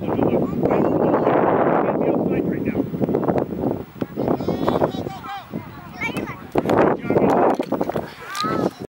Right?